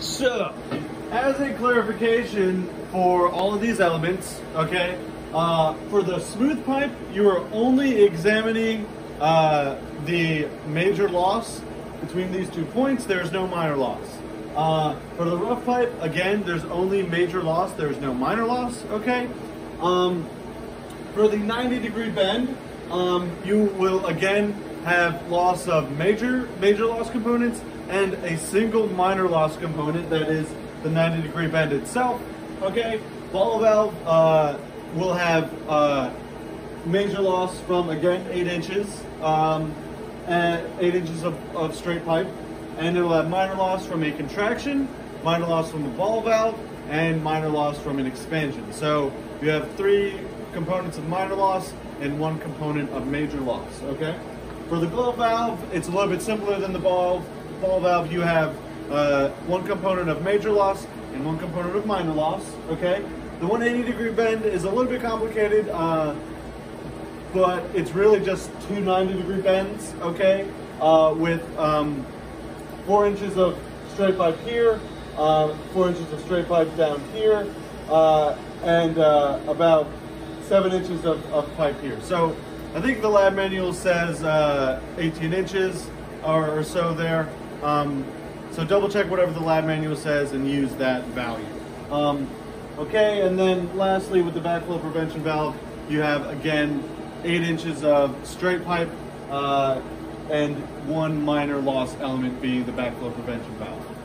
So, as a clarification for all of these elements, okay, uh, for the smooth pipe, you are only examining uh, the major loss between these two points. There's no minor loss. Uh, for the rough pipe, again, there's only major loss. There's no minor loss, okay? Um, for the 90 degree bend, um, you will again have loss of major major loss components and a single minor loss component that is the 90 degree bend itself. Okay, ball valve uh, will have uh, major loss from again eight inches, um, and eight inches of, of straight pipe, and it will have minor loss from a contraction, minor loss from a ball valve, and minor loss from an expansion. So you have three components of minor loss and one component of major loss. Okay. For the globe valve, it's a little bit simpler than the ball ball valve. You have uh, one component of major loss and one component of minor loss. Okay. The 180 degree bend is a little bit complicated, uh, but it's really just two 90 degree bends. Okay, uh, with um, four inches of straight pipe here, uh, four inches of straight pipe down here, uh, and uh, about seven inches of, of pipe here. So I think the lab manual says uh, 18 inches or, or so there. Um, so double check whatever the lab manual says and use that value. Um, okay, and then lastly with the backflow prevention valve, you have again eight inches of straight pipe uh, and one minor loss element being the backflow prevention valve.